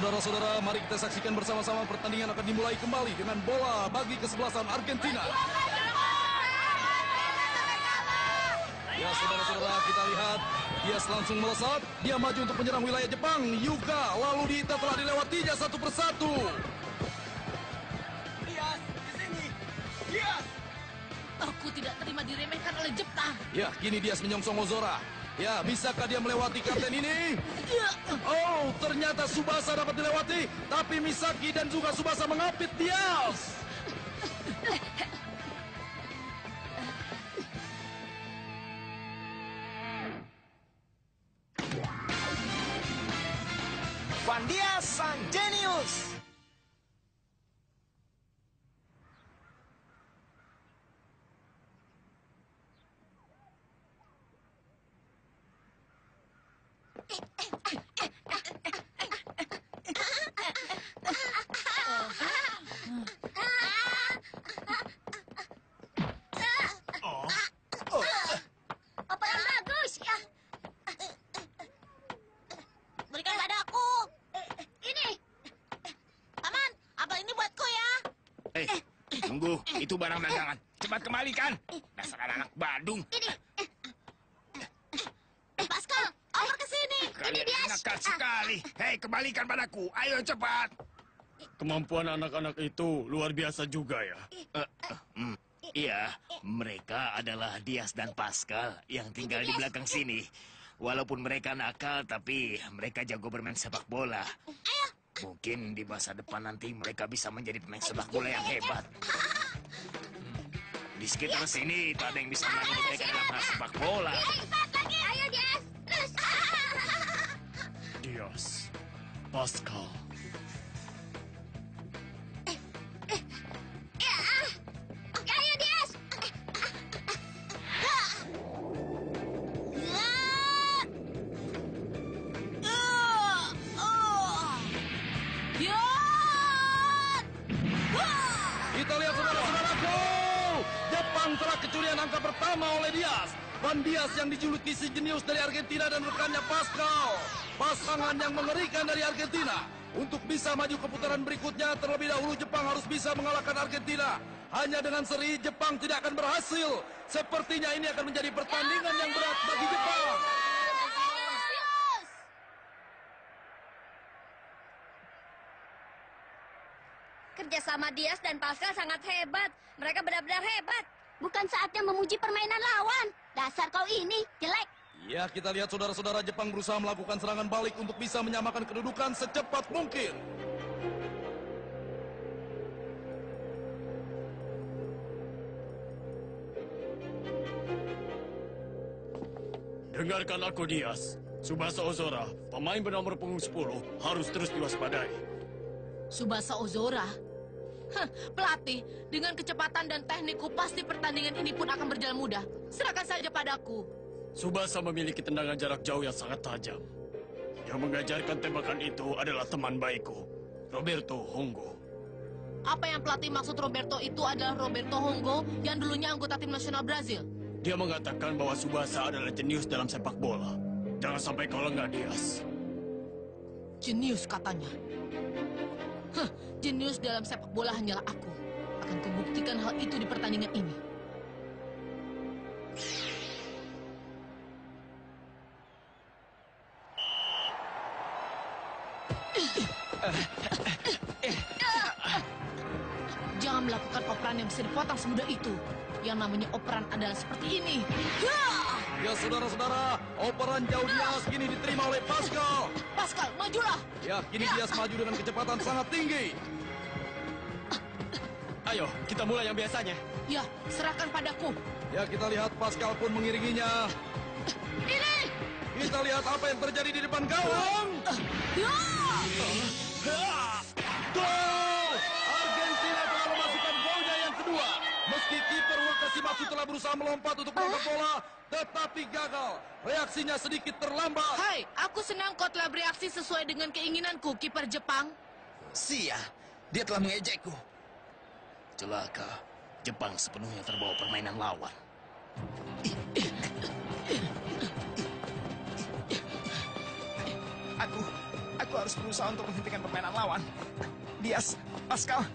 Saudara-saudara, mari kita saksikan bersama-sama pertandingan akan dimulai kembali dengan bola bagi kesebelasan Argentina. Ya, saudara-saudara, kita lihat Dias langsung melesat. Dia maju untuk menyerang wilayah Jepang. Yuka lalu Dita telah dilewatinya satu persatu. Dias, di sini. Dias. Aku tidak terima diremehkan oleh Jepang. Ya, kini Dias menyongsong Ozora. Ya, bisakah dia melewati kapten ini? Oh, ternyata Subasa dapat dilewati, tapi Misaki dan juga Subasa mengapit Dias. Apa yang bagus? Ya. Berikan padaku. Ini. Paman, apa ini buatku ya? Eh, tunggu. Itu barang dagangan. Cepat kembalikan. Dasar anak Badung. Ini. Eh, Pascal, over ke sini. Ini Kalian dia. nakal sekali. Hei, kembalikan padaku. Ayo cepat. Kemampuan anak-anak itu luar biasa juga ya. Eh, hmm, Iya, mereka adalah Dias dan Pascal yang tinggal di belakang sini. Walaupun mereka nakal, tapi mereka jago bermain sepak bola. Mungkin di masa depan nanti mereka bisa menjadi pemain sepak bola yang hebat. Di sekitar sini tak ada yang bisa menandingi mereka dalam hal sepak bola. Dias. Pascal! Kita lihat saudara-saudaraku. Jepang telah kecurian angka pertama oleh Dias. Van Dias yang dijuluki si jenius dari Argentina dan rekannya Pascal. Pasangan yang mengerikan dari Argentina. Untuk bisa maju ke putaran berikutnya, terlebih dahulu Jepang harus bisa mengalahkan Argentina. Hanya dengan seri, Jepang tidak akan berhasil. Sepertinya ini akan menjadi pertandingan yang berat bagi Jepang. Kerjasama Dias dan Pascal sangat hebat. Mereka benar-benar hebat. Bukan saatnya memuji permainan lawan. Dasar kau ini jelek. Ya, kita lihat saudara-saudara Jepang berusaha melakukan serangan balik untuk bisa menyamakan kedudukan secepat mungkin. dengarkan aku Dias. Subasa Ozora, pemain bernomor punggung 10, harus terus diwaspadai. Subasa Ozora. Hah, pelatih, dengan kecepatan dan teknikku pasti pertandingan ini pun akan berjalan mudah. Serahkan saja padaku. Subasa memiliki tendangan jarak jauh yang sangat tajam. Yang mengajarkan tembakan itu adalah teman baikku, Roberto Hongo. Apa yang pelatih maksud Roberto itu adalah Roberto Hongo yang dulunya anggota tim nasional Brazil. Dia mengatakan bahwa Subasa adalah jenius dalam sepak bola. Jangan sampai kau lengah, Dias. Jenius katanya. Hah, jenius dalam sepak bola hanyalah aku. Akan kubuktikan hal itu di pertandingan ini. Jangan melakukan operan yang bisa dipotong semudah itu. Yang namanya operan adalah seperti ini. Hah! Ya, saudara-saudara, operan jauh Dias kini diterima oleh Pascal. Pascal, majulah! Ya, kini Dias maju dengan kecepatan sangat tinggi. Ayo, kita mulai yang biasanya. Ya, serahkan padaku. Ya, kita lihat Pascal pun mengiringinya. Ini! Kita lihat apa yang terjadi di depan gawang. Ya! Gol! Argentina telah memasukkan golnya yang kedua. Meski Wakashimasu telah berusaha melompat untuk menangkap bola, tetapi gagal. Reaksinya sedikit terlambat. Hai, aku senang kau telah bereaksi sesuai dengan keinginanku, kiper Jepang. Sia, dia telah mengejekku. Celaka, Jepang sepenuhnya terbawa permainan lawan. Aku, aku Aku harus berusaha untuk menghentikan permainan lawan. Dias, Pascal,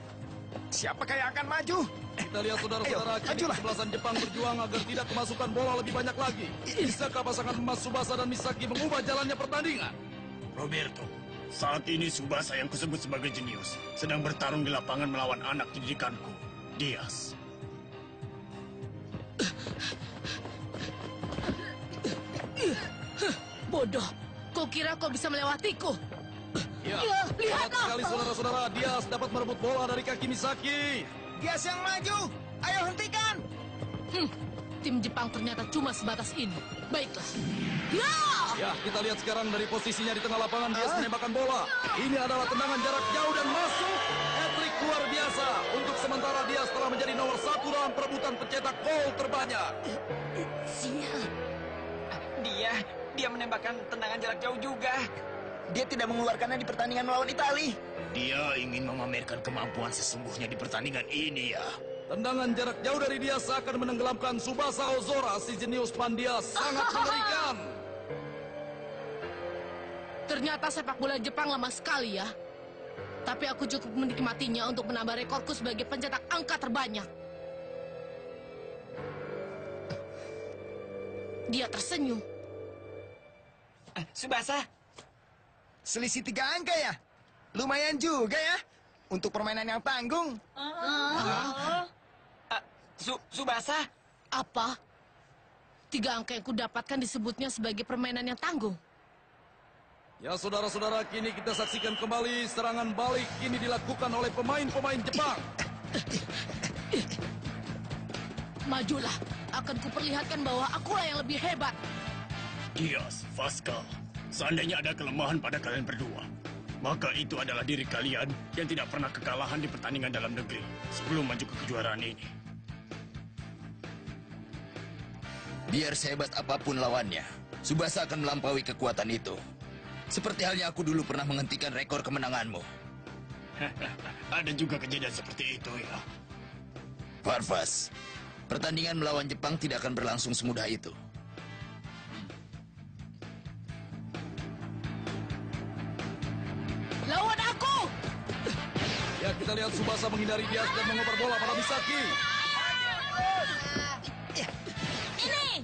siapakah yang akan maju? Kita lihat saudara-saudara kini majulah. kesebelasan Jepang berjuang agar tidak kemasukan bola lebih banyak lagi. Bisakah pasangan emas Subasa dan Misaki mengubah jalannya pertandingan? Roberto, saat ini Subasa yang kusebut sebagai jenius sedang bertarung di lapangan melawan anak didikanku, Dias. Bodoh, kau kira kau bisa melewatiku? Ya, Ya, lihatlah. sekali saudara-saudara, Dias dapat merebut bola dari kaki Misaki. Dias yang maju. Ayo hentikan. Hmm, tim Jepang ternyata cuma sebatas ini. Baiklah. Ya! Ya, kita lihat sekarang dari posisinya di tengah lapangan Dias menembakkan bola. Ini adalah tendangan jarak jauh dan masuk. Hat-trick luar biasa. Untuk sementara Dias telah menjadi nomor satu dalam perebutan pencetak gol terbanyak. Sial. Dia, dia menembakkan tendangan jarak jauh juga. Dia tidak mengeluarkannya di pertandingan melawan Itali. Dia ingin memamerkan kemampuan sesungguhnya di pertandingan ini ya. Tendangan jarak jauh dari Dias akan menenggelamkan Subasa Ozora. Si jenius Pandias sangat mengerikan. Ternyata sepak bola Jepang lama sekali ya. Tapi aku cukup menikmatinya untuk menambah rekorku sebagai pencetak angka terbanyak. Dia tersenyum. Eh, Subasa, selisih tiga angka ya? Lumayan juga ya. Untuk permainan yang tanggung. Ah, Su Subasa, Apa? Tiga angka yang kudapatkan disebutnya sebagai permainan yang tanggung. Ya saudara-saudara, kini kita saksikan kembali serangan balik ini dilakukan oleh pemain-pemain Jepang. Majulah, akan kuperlihatkan bahwa akulah yang lebih hebat. Dias, Pascal, seandainya ada kelemahan pada kalian berdua, maka itu adalah diri kalian yang tidak pernah kekalahan di pertandingan dalam negeri sebelum maju ke kejuaraan ini. Biar sehebat apa pun lawannya, Subasa akan melampaui kekuatan itu. Seperti halnya aku dulu pernah menghentikan rekor kemenanganmu. Ada juga kejadian seperti itu ya. Farfas, pertandingan melawan Jepang tidak akan berlangsung semudah itu. Kita lihat Subasa menghindari Dias dan mengoper bola pada Misaki. Ini!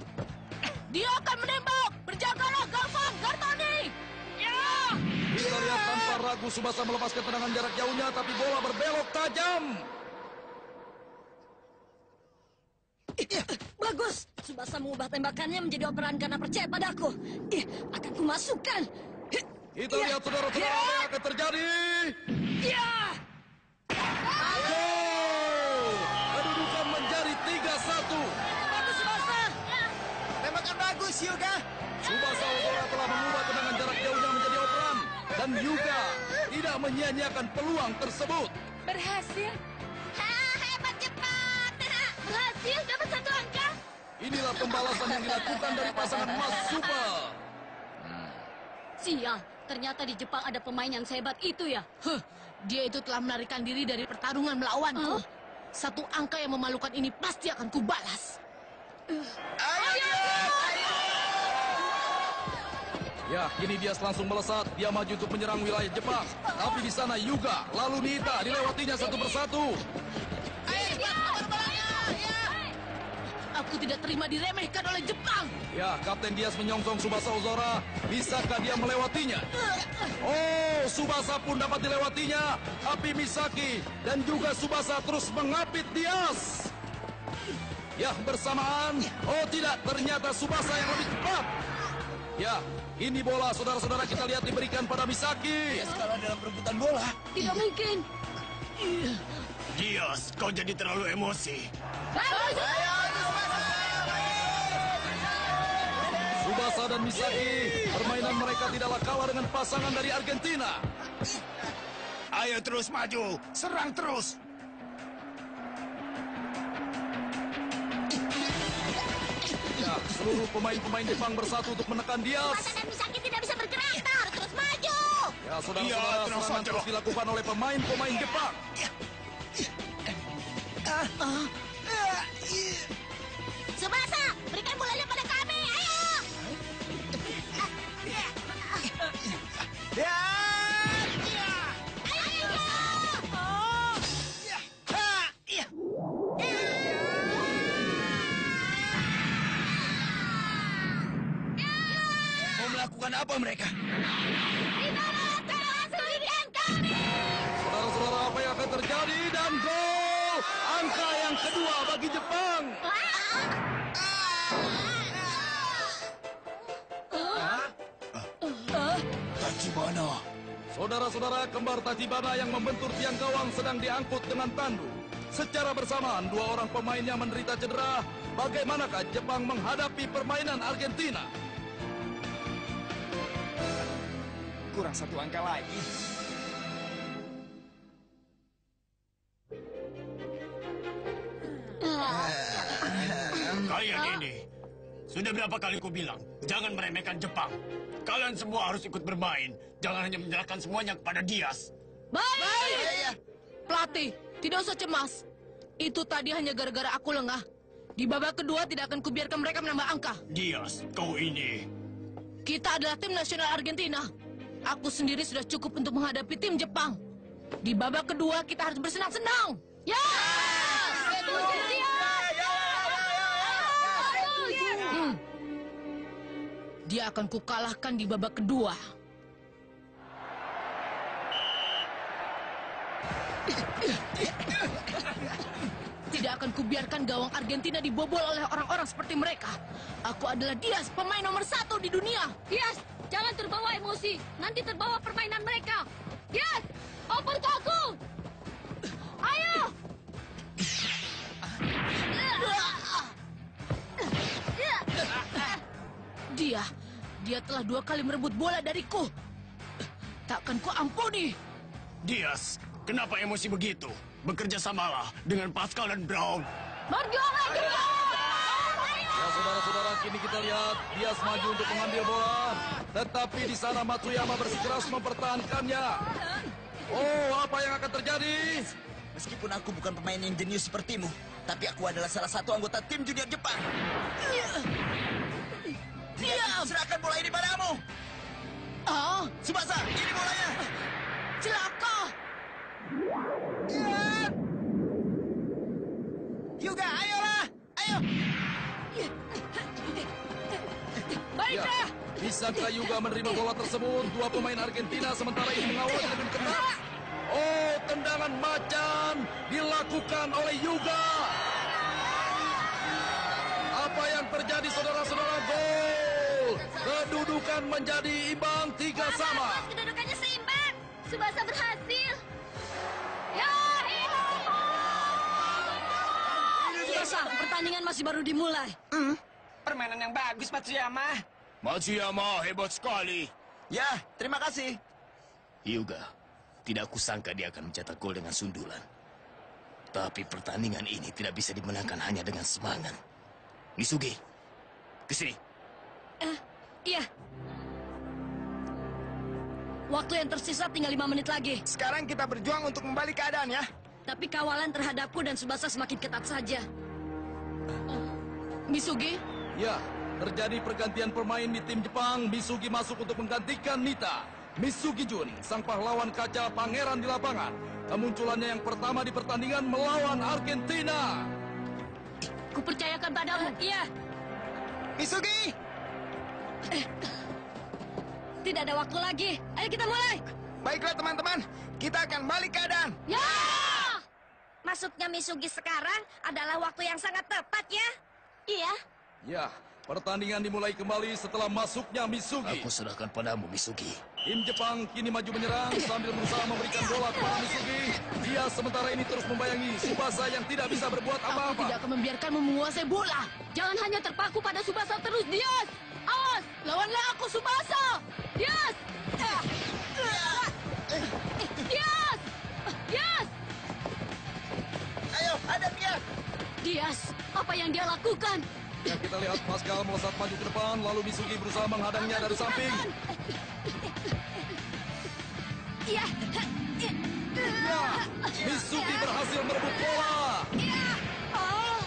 Dia akan menembak! Berjagalah, Galvan, Gartoni! Ya! Kita lihat tanpa ragu Subasa melepaskan tendangan jarak jauhnya, tapi bola berbelok tajam. Bagus. Subasa mengubah tembakannya menjadi operan karena percaya padaku. Ih, akan kumasukkan. Kita lihat saudara-saudara apa yang akan terjadi. Ya! Gol! Kedudukan menjadi 3-1. Bagus, Subasa. Tembakan bagus, Yoga. Subasa Ozora telah mengubah tendangan jarak jauhnya menjadi operan. Dan juga tidak menyia-nyiakan peluang tersebut. Berhasil. Ha, hebat cepat. Berhasil dapat satu angka. Inilah pembalasan yang dilakukan dari pasangan emas Super. Sial, ternyata di Jepang ada pemain yang sehebat itu ya. Huh, dia itu telah melarikan diri dari pertarungan melawanku. Huh? Satu angka yang memalukan ini pasti akan kubalas. Ya, kini Dias langsung melesat. Dia maju untuk menyerang wilayah Jepang. Tapi di sana Yuga, lalu Nita dilewatinya satu persatu. Aku tidak terima diremehkan oleh Jepang. Ya, Kapten Dias menyongsong Subasa Ozora. Bisakah dia melewatinya? Oh, Subasa pun dapat dilewatinya. Tapi Misaki dan juga Subasa terus mengapit Dias. Ya, bersamaan. Oh tidak, ternyata Subasa yang lebih cepat. Ya, ini bola saudara-saudara kita lihat diberikan pada Misaki. Kalah dalam perebutan bola. Tidak mungkin. Dias, kau jadi terlalu emosi. Subasa dan Misaki, permainan mereka tidaklah kalah dengan pasangan dari Argentina. Ayo terus maju, serang terus. Seluruh pemain-pemain Jepang bersatu untuk menekan Dias. dan Misaki tidak bisa bergerak. Kita harus terus maju. Ya, saudara-saudara, terus serangan saja. terus dilakukan oleh pemain-pemain Jepang. Subasa, Kembar Tachibana yang membentur tiang gawang sedang diangkut dengan tandu. Secara bersamaan, dua orang pemainnya menderita cedera. Bagaimanakah Jepang menghadapi permainan Argentina? Kurang satu angka lagi. Sudah berapa kali ku bilang, jangan meremehkan Jepang. Kalian semua harus ikut bermain. Jangan hanya menyerahkan semuanya kepada Dias. Baik! Pelatih, tidak usah cemas. Itu tadi hanya gara-gara aku lengah. Di babak kedua tidak akan kubiarkan mereka menambah angka. Dias, kau ini. Kita adalah tim nasional Argentina. Aku sendiri sudah cukup untuk menghadapi tim Jepang. Di babak kedua kita harus bersenang-senang. Ya! Hmm. Dia akan kukalahkan di babak kedua. Tidak akan kubiarkan gawang Argentina dibobol oleh orang-orang seperti mereka. Aku adalah Diaz, pemain nomor satu di dunia. Yes, jangan terbawa emosi. Nanti terbawa permainan mereka. Yes, oper ke aku. Ayo. Dia, dia telah dua kali merebut bola dariku. Takkan ku ampuni. Dias, kenapa emosi begitu? Bekerja samalah dengan Pascal dan Brown. Berjuanglah juga. Ya saudara-saudara, kini kita lihat Dias maju untuk mengambil bola. Tetapi di sana Matsuyama bersikeras mempertahankannya. Oh, apa yang akan terjadi? Meskipun aku bukan pemain yang jenius sepertimu, tapi aku adalah salah satu anggota tim junior Jepang. Tidak, serahkan bola ini padamu. Ah, Subasa, ini bolanya. celaka. Hyuga, ayolah. Ayo. Baiklah. Ya, bisakah Yuga menerima bola tersebut? Dua pemain Argentina sementara ini mengawal dengan ketat. Oh, tendangan macan dilakukan oleh Yuga. Apa yang terjadi saudara-saudara? Kedudukan menjadi imbang tiga sama. Kedudukannya seimbang. Subasa berhasil. Ya, Biasa, pertandingan masih baru dimulai. Permainan yang bagus, Matsuyama. Matsuyama hebat sekali. Ya, terima kasih. Hyuga, tidak kusangka dia akan mencetak gol dengan sundulan. Tapi pertandingan ini tidak bisa dimenangkan hanya dengan semangat. Misugi, ke sini. Iya. Waktu yang tersisa tinggal lima menit lagi. Sekarang kita berjuang untuk membalik keadaan ya. Tapi kawalan terhadapku dan Subasa semakin ketat saja. Misugi, Ya, terjadi pergantian pemain di tim Jepang. Misugi masuk untuk menggantikan Nita. Misugi Jun, sang pahlawan kaca pangeran di lapangan. Kemunculannya yang pertama di pertandingan melawan Argentina. kupercayakan padamu. Iya. Misugi! Tidak ada waktu lagi. Ayo kita mulai. Baiklah teman-teman, kita akan balik keadaan. Ya! masuknya Misugi sekarang adalah waktu yang sangat tepat ya. Iya. Ya, pertandingan dimulai kembali setelah masuknya Misugi. Aku serahkan padamu, Misugi. Tim Jepang kini maju menyerang sambil berusaha memberikan bola kepada Misugi. Dia sementara ini terus membayangi Subasa yang tidak bisa berbuat Aku apa-apa. tidak akan membiarkanmu menguasai bola. Jangan hanya terpaku pada Subasa terus, Dias. Dia lakukan? Ya, kita lihat Pascal melesat maju ke depan, lalu Misugi berusaha menghadangnya dari samping. Iya. Ya, Misugi berhasil merebut bola. Oh.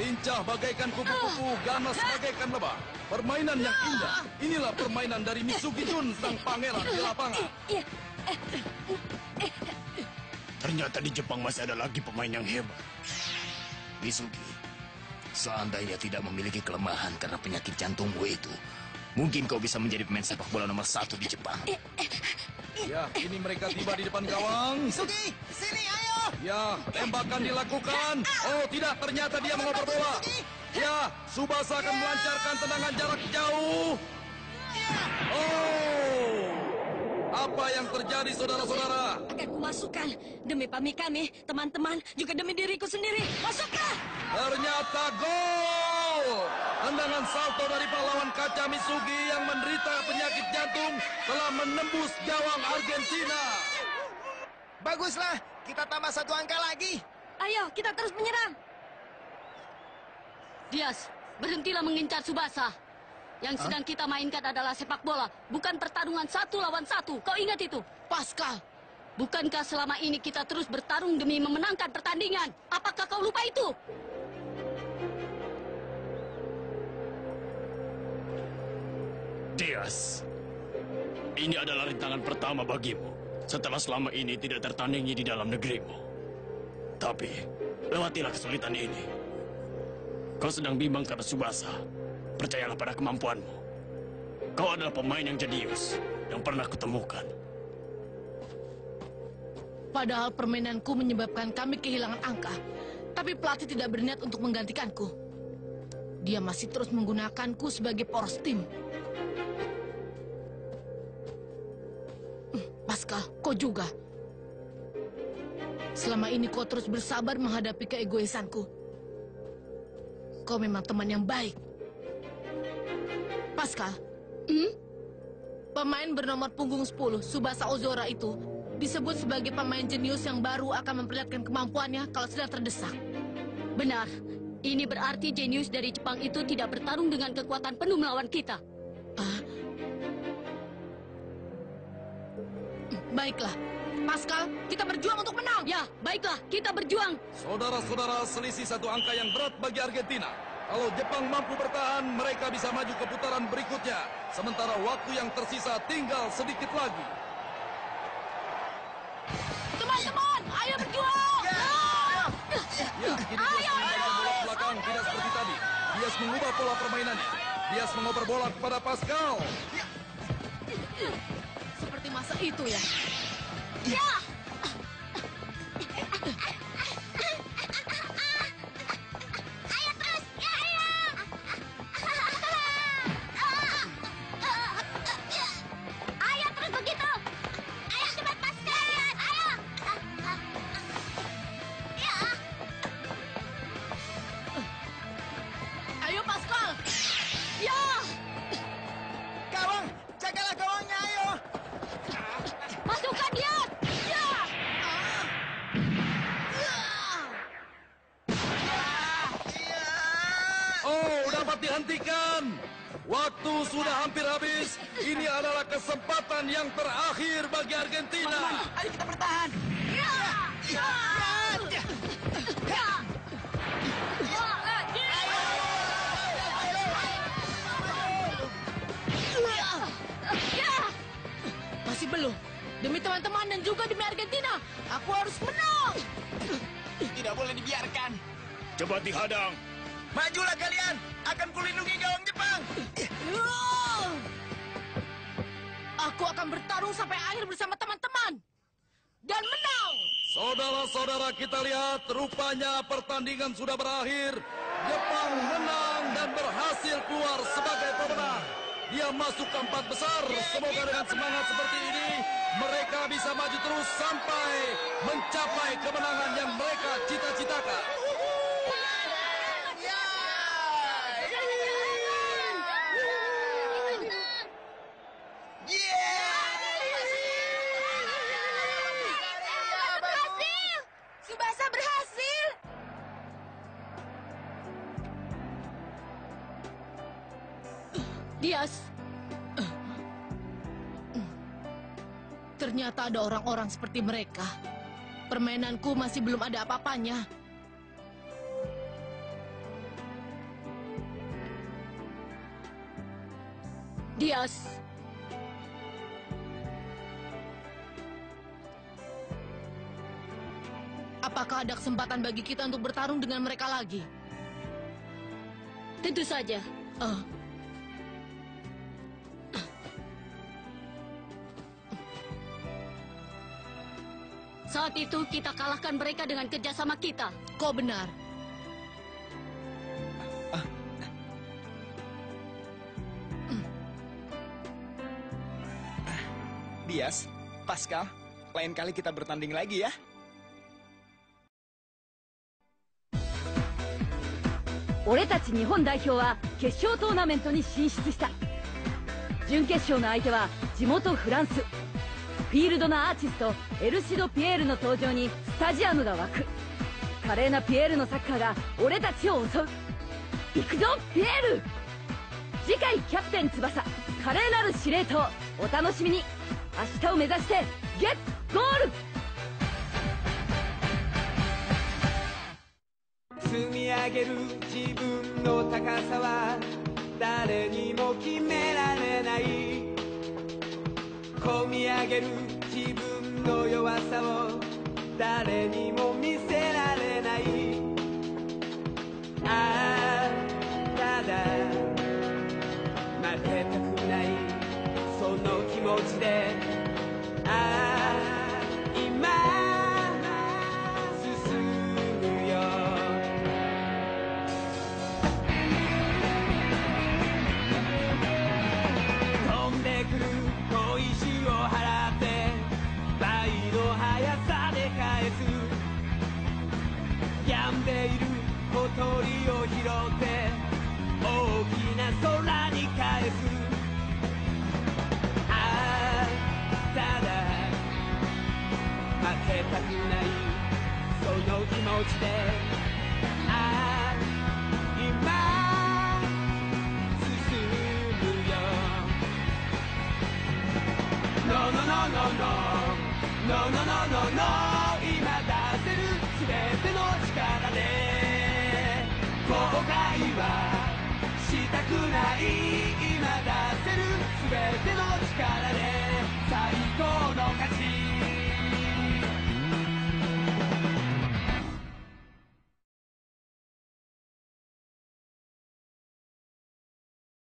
Lincah bagaikan kupu-kupu, ganas bagaikan lebah. Permainan yang indah. Inilah permainan dari Misugi Jun, sang pangeran di lapangan. Ternyata di Jepang masih ada lagi pemain yang hebat. Misugi, seandainya tidak memiliki kelemahan karena penyakit jantungmu itu, Mungkin kau bisa menjadi pemain sepak bola nomor satu di Jepang. Ya, ini mereka tiba di depan gawang. Sugi, sini ayo. Ya, tembakan dilakukan. Oh, tidak, ternyata dia mengoper bola. Ya, Subasa akan melancarkan tendangan jarak jauh. Oh, apa yang terjadi, saudara-saudara? Akan kumasukkan demi pami kami, teman-teman, juga demi diriku sendiri. Masukkan! Ternyata gol! Tendangan salto dari pahlawan kaca Misugi yang menderita penyakit jantung telah menembus gawang Argentina. Baguslah, kita tambah satu angka lagi. Ayo, kita terus menyerang. Dias, berhentilah mengincar Subasa. Yang sedang kita mainkan adalah sepak bola, bukan pertarungan satu lawan satu. Kau ingat itu? Pascal, bukankah selama ini kita terus bertarung demi memenangkan pertandingan? Apakah kau lupa itu? Dias, ini adalah rintangan pertama bagimu setelah selama ini tidak tertandingi di dalam negerimu. Tapi, lewatilah kesulitan ini. Kau sedang bimbang karena Subasa. Percayalah pada kemampuanmu. Kau adalah pemain yang jenius yang pernah kutemukan. Padahal permainanku menyebabkan kami kehilangan angka. Tapi pelatih tidak berniat untuk menggantikanku. Dia masih terus menggunakanku sebagai poros tim. Hmm, Pascal, kau juga. Selama ini kau terus bersabar menghadapi keegoisanku. Kau memang teman yang baik. Pascal, Hmm? Pemain bernomor punggung 10, Subasa Ozora itu, disebut sebagai pemain jenius yang baru akan memperlihatkan kemampuannya kalau sedang terdesak. Benar. Ini berarti jenius dari Jepang itu tidak bertarung dengan kekuatan penuh melawan kita. Ah. Baiklah, Pascal, kita berjuang untuk menang. Ya, baiklah, kita berjuang. Saudara-saudara, selisih satu angka yang berat bagi Argentina. Kalau Jepang mampu bertahan, mereka bisa maju ke putaran berikutnya. Sementara waktu yang tersisa tinggal sedikit lagi. Ya, kini Dias meninggalkan bola ke belakang, tidak seperti tadi. Dias mengubah pola permainannya. Dias mengoper bola kepada Pascal. Seperti masa itu ya. Ayo kesempatan yang terakhir bagi Argentina. Ayo kita bertahan. Masih belum. Demi teman-teman dan juga demi Argentina, aku harus menang. Tidak boleh dibiarkan. Coba dihadang. Majulah kalian, akan kulindungi bertarung sampai akhir bersama teman-teman. Dan menang! Saudara-saudara kita lihat, rupanya pertandingan sudah berakhir. Jepang menang dan berhasil keluar sebagai pemenang. Dia masuk ke empat besar. Semoga dengan semangat seperti ini, mereka bisa maju terus sampai mencapai kemenangan yang mereka cita-citakan. Dias. Ternyata ada orang-orang seperti mereka. Permainanku masih belum ada apa-apanya. Dias. Apakah ada kesempatan bagi kita untuk bertarung dengan mereka lagi? Tentu saja. Ah. itu kita kalahkan mereka dengan kerjasama kita. Kau benar. Dias, Pascal, lain kali kita bertanding lagi ya. 俺たち日本代表は決勝トーナメントに進出した準決勝の相手は地元フランス フィールドのアーティストエルシド・ピエールの登場にスタジアムが沸く。華麗なピエールのサッカーが俺たちを襲う。行くぞピエール！次回キャプテン翼。華麗なる司令塔。お楽しみに。明日を目指してゲッツゴール！積み上げる自分の高さは誰にも決められない。込み上げる自分の弱さを誰にも見せられない。ああただ負けたくない。その気持ちでの気持ちでああ今進むよ No no no no no No no no no no 今出せる全ての力で後悔はしたくない今出せる全ての力で